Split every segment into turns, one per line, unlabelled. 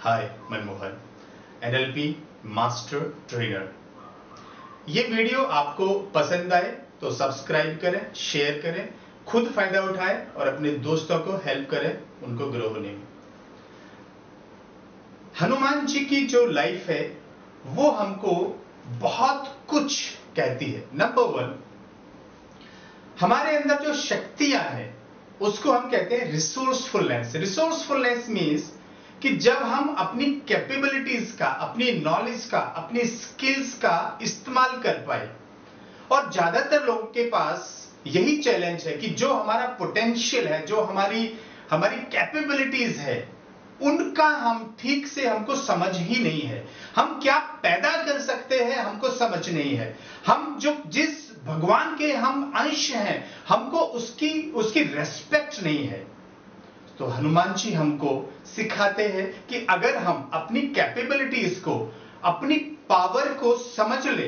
हाय, मैं Mohan, NLP master trainer. ये video आपको पसंद आए तो सब्सक्राइब करें, शेयर करें, खुद फ़ायदा उठाएँ और अपने दोस्तों को हेल्प करें उनको ग्रो होने में। हनुमान जी की जो लाइफ है, वो हमको बहुत कुछ कहती है। नंबर वन हमारे अंदर जो शक्तियाँ हैं, उसको हम कहते हैं रिसोर्सफुलनेस रिसोर्सफुलनेस मीन्स कि जब हम अपनी कैपेबिलिटीज का, अपनी नॉलेज का, अपनी स्किल्स का इस्तेमाल कर पाए, और ज़्यादातर लोगों के पास यही चैलेंज है कि जो हमारा पोटेंशियल है, जो हमारी हमारी कैपेबिलिटीज है, उनका हम ठीक से हमको समझ ही नहीं है। हम क्या पैदा कर सकते हैं, हमको समझ नहीं है। हम जो, जिस भगवान के हम अंश हैं, हमको उसकी उसकी रेस्पेक्ट नहीं है। तो हनुमान जी हमको सिखाते हैं कि अगर हम अपनी कैपेबिलिटीज को, अपनी पावर को समझ ले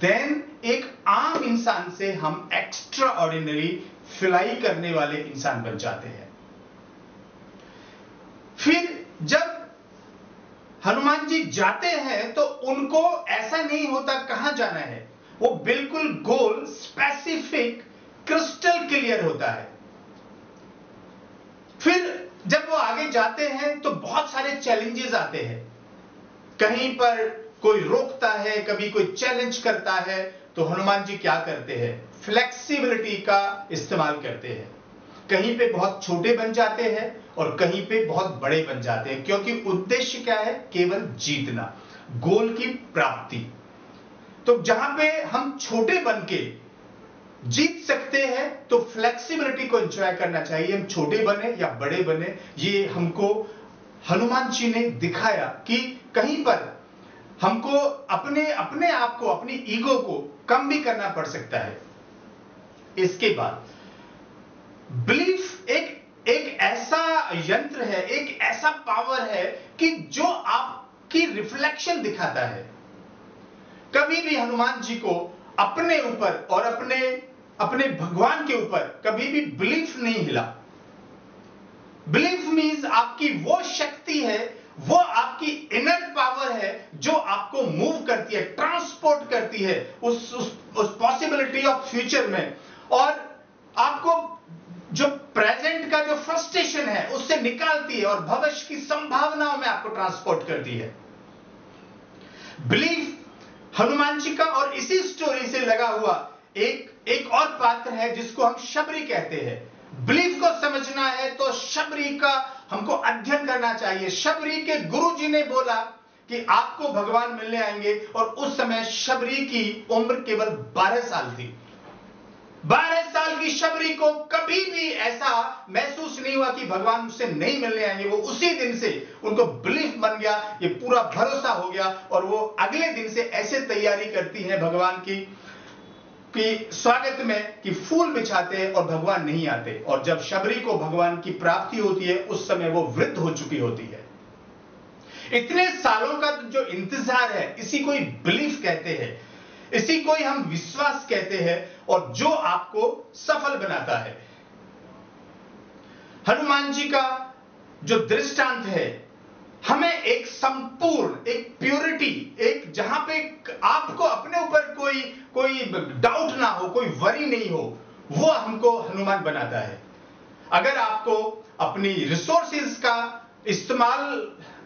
देन एक आम इंसान से हम एक्स्ट्रा ऑर्डिनरी फ्लाई करने वाले इंसान बन जाते हैं। फिर जब हनुमान जी जाते हैं तो उनको ऐसा नहीं होता कहाँ जाना है। वो बिल्कुल गोल स्पेसिफिक क्रिस्टल क्लियर होता है। फिर जब वो आगे जाते हैं तो बहुत सारे चैलेंजेस आते हैं। कहीं पर कोई रोकता है, कभी कोई चैलेंज करता है तो हनुमान जी क्या करते हैं? फ्लेक्सिबिलिटी का इस्तेमाल करते हैं। कहीं पे बहुत छोटे बन जाते हैं और कहीं पे बहुत बड़े बन जाते हैं, क्योंकि उद्देश्य क्या है? केवल जीतना, गोल की प्राप्ति। तो जहाँ पे हम छोटे बन के जीत सकते हैं तो फ्लेक्सिबिलिटी को एंजॉय करना चाहिए। हम छोटे बने या बड़े बने, ये हमको हनुमान जी ने दिखाया कि कहीं पर हमको अपने अपने आप को, अपनी ईगो को कम भी करना पड़ सकता है। इसके बाद बिलीफ एक एक ऐसा यंत्र है, एक ऐसा पावर है कि जो आपकी रिफ्लेक्शन दिखाता है। कभी भी हनुमान जी को अपने ऊपर और अपने अपने भगवान के ऊपर कभी भी बिलीफ नहीं हिला। बिलीफ मीन्स आपकी वो शक्ति है वो आपकी इनर पावर है जो आपको मूव करती है ट्रांसपोर्ट करती है उस उस, उस पॉसिबिलिटी ऑफ़ फ्यूचर में। और आपको जो प्रेजेंट का जो फ्रस्ट्रेशन है उससे निकालती है और भविष्य की संभावनाओं में आपको ट्रांसपोर्ट करती है। बिलीफ हनुमान जी का और इसी स्टोरी से लगा हुआ एक एक और पात्र है जिसको हम शबरी कहते हैं। बिलीफ को समझना है तो शबरी का हमको अध्ययन करना चाहिए। शबरी के गुरु जी ने बोला कि आपको भगवान मिलने आएँगे और उस समय शबरी की उम्र केवल 12 साल थी। 12 साल की शबरी को कभी भी ऐसा महसूस नहीं हुआ कि भगवान उससे नहीं मिलने आएँगे। वो उसी दिन से उनको बिलीफ बन गया, ये पूरा भरोसा हो गया और वो अगले दिन से ऐसे तैयारी करती है भगवान की। कि स्वागत में कि फूल बिछाते हैं और भगवान नहीं आते। और जब शबरी को भगवान की प्राप्ति होती है, उस समय वो वृद्ध हो चुकी होती है। इतने सालों का जो इंतज़ार है, इसी को बिलीफ कहते हैं। इसी को हम विश्वास कहते हैं और जो आपको सफल बनाता है। हनुमान जी का जो दृष्टांत है, हमें एक संपूर्ण, एक प्योरिटी एक जहाँ पे आपको अपने ऊपर कोई कोई वरी नहीं हो, वो हमको हनुमान बनाता है। अगर आपको अपनी रिसोर्सेज का इस्तेमाल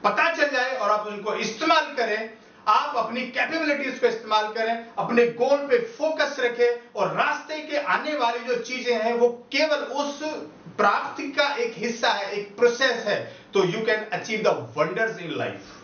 पता चल जाए और आप उनको इस्तेमाल करें, आप अपनी कैपेबिलिटीज को इस्तेमाल करें, अपने गोल पे फोकस रखें और रास्ते के आने वाली जो चीज़ें हैं, वो केवल उस प्राप्ति का एक हिस्सा है, एक प्रोसेस है तो you can achieve the wonders in life